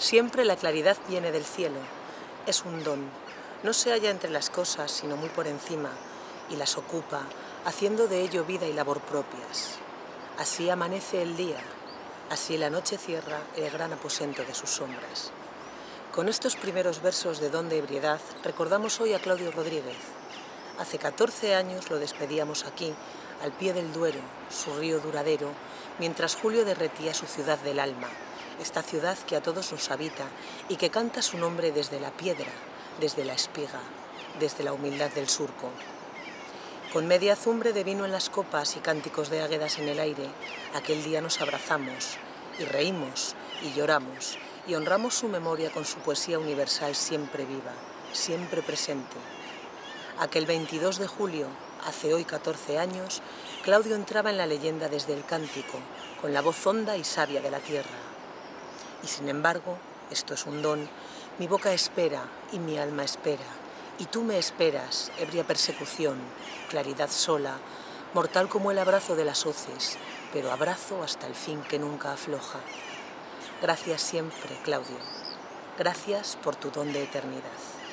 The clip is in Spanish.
Siempre la claridad viene del cielo, es un don, no se halla entre las cosas, sino muy por encima, y las ocupa, haciendo de ello vida y labor propias. Así amanece el día, así la noche cierra el gran aposento de sus sombras. Con estos primeros versos de Don de Ebriedad recordamos hoy a Claudio Rodríguez. Hace 14 años lo despedíamos aquí, al pie del Duero, su río duradero, mientras Julio derretía su ciudad del alma, esta ciudad que a todos nos habita y que canta su nombre desde la piedra, desde la espiga, desde la humildad del surco. Con media azumbre de vino en las copas y cánticos de águedas en el aire, aquel día nos abrazamos y reímos y lloramos y honramos su memoria con su poesía universal siempre viva, siempre presente. Aquel 22 de julio, hace hoy 14 años, Claudio entraba en la leyenda desde el cántico, con la voz honda y sabia de la tierra. Y sin embargo, esto es un don, mi boca espera y mi alma espera, y tú me esperas, ebria persecución, claridad sola, mortal como el abrazo de las hoces, pero abrazo hasta el fin que nunca afloja. Gracias siempre, Claudio. Gracias por tu don de eternidad.